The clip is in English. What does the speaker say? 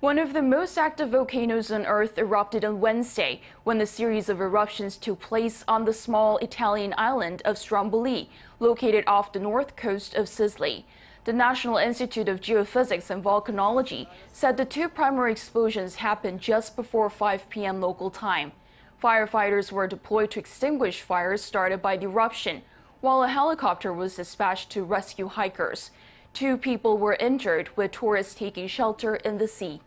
One of the most active volcanoes on Earth erupted on Wednesday when a series of eruptions took place on the small Italian island of Stromboli, located off the north coast of Sicily. The National Institute of Geophysics and Volcanology said the two primary explosions happened just before 5 p.m. local time. Firefighters were deployed to extinguish fires started by the eruption, while a helicopter was dispatched to rescue hikers. Two people were injured, with tourists taking shelter in the sea.